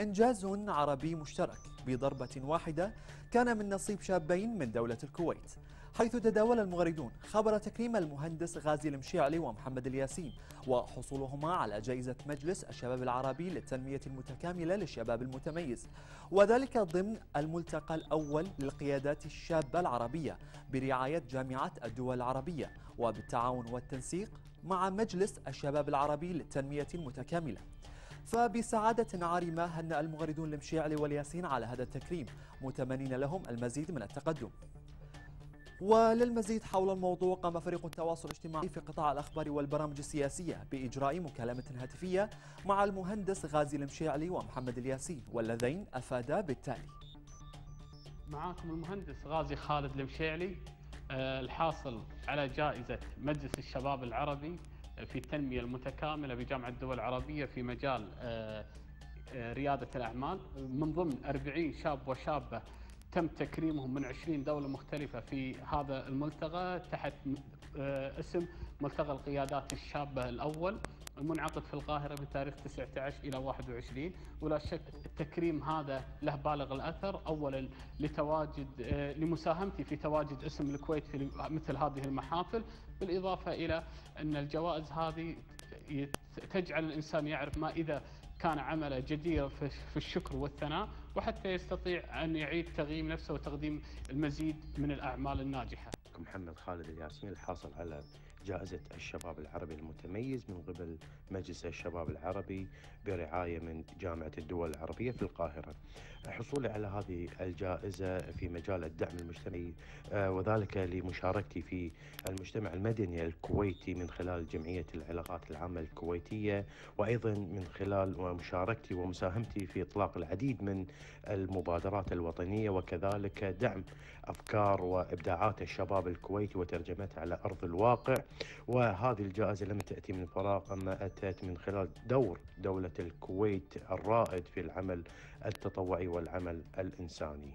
إنجاز عربي مشترك بضربة واحدة كان من نصيب شابين من دولة الكويت حيث تداول المغردون خبر تكريم المهندس غازي المشيعلي ومحمد الياسين وحصولهما على جائزة مجلس الشباب العربي للتنمية المتكاملة للشباب المتميز وذلك ضمن الملتقى الأول للقيادات الشابة العربية برعاية جامعة الدول العربية وبالتعاون والتنسيق مع مجلس الشباب العربي للتنمية المتكاملة. فبسعادة عارمة هنأ المغردون المشيعلي والياسين على هذا التكريم. متمنين لهم المزيد من التقدم. وللمزيد حول الموضوع قام فريق التواصل الاجتماعي في قطاع الأخبار والبرامج السياسية بإجراء مكالمة هاتفية مع المهندس غازي المشيعلي ومحمد الياسين واللذين أفادا بالتالي. معاكم المهندس غازي خالد المشيعلي آه، الحاصل على جائزة مجلس الشباب العربي في التنمية المتكاملة بجامعة الدول العربية في مجال آه، آه، ريادة الأعمال. من ضمن 40 شاب وشابة تم تكريمهم من 20 دولة مختلفة في هذا الملتقى تحت آه، اسم ملتقى القيادات الشابة الأول. المنعقد في القاهرة بتاريخ 19 إلى 21 ولا شك التكريم هذا له بالغ الأثر. أولا لتواجد لمساهمتي في تواجد اسم الكويت في مثل هذه المحافل. بالإضافة إلى أن الجوائز هذه تجعل الإنسان يعرف ما إذا كان عمله جدير في الشكر والثناء وحتى يستطيع أن يعيد تقييم نفسه وتقديم المزيد من الأعمال الناجحة. محمد خالد الياسين الحاصل على جائزة الشباب العربي المتميز من قبل مجلس الشباب العربي برعاية من جامعة الدول العربية في القاهرة. حصولي على هذه الجائزة في مجال الدعم المجتمعي آه، وذلك لمشاركتي في المجتمع المدني الكويتي من خلال جمعية العلاقات العامة الكويتية وأيضا من خلال مشاركتي ومساهمتي في إطلاق العديد من المبادرات الوطنية وكذلك دعم أفكار وإبداعات الشباب الكويتي وترجمتها على أرض الواقع. وهذه الجائزة لم تأتي من فراغ أما أتت من خلال دور دولة الكويت الرائد في العمل التطوعي والعمل الإنساني.